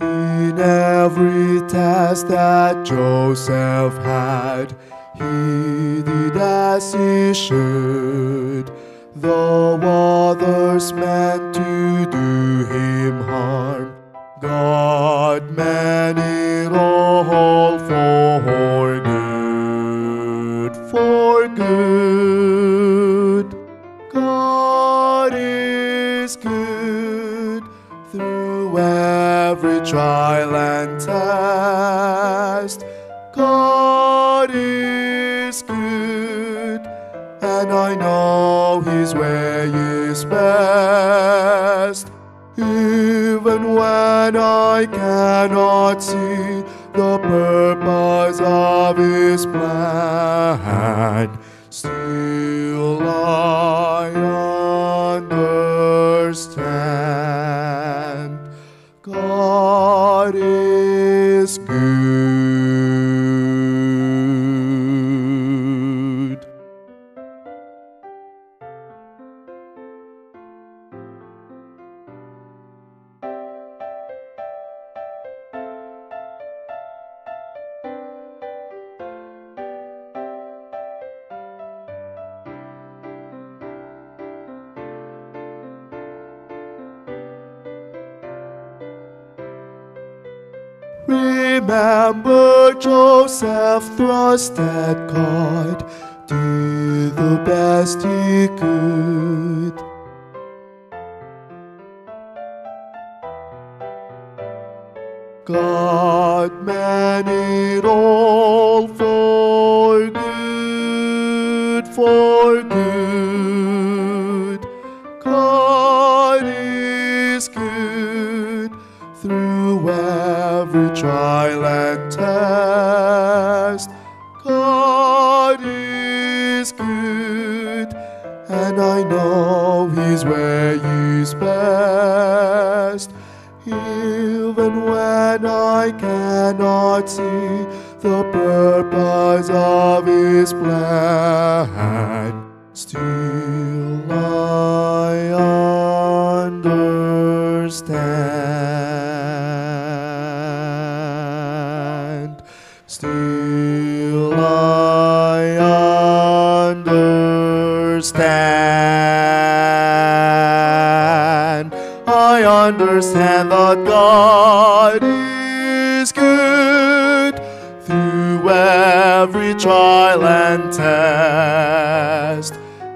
In every task that Joseph had, he did as he should. Though others meant to do him harm, God meant every trial and test. God is good, and I know His way is best. Even when I cannot see the purpose of His plan, still I understand. God is good. Remember Joseph trusted God, did the best he could. God meant it all for good, for good. Trial and test. God is good, and I know His way is best. Even when I cannot see the purpose of His plan, still I I understand that God is good through every trial and test.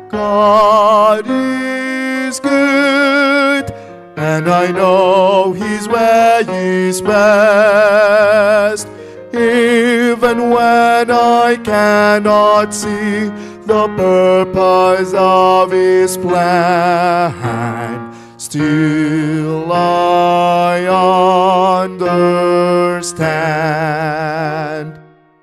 God is good, and I know He's where He's best. Even when I cannot see the purpose of His plan, still I understand.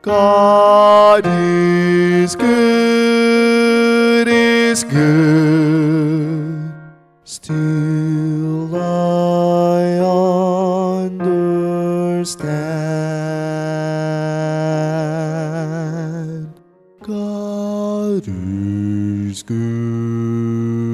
God is good, is good. Still I understand. God is good.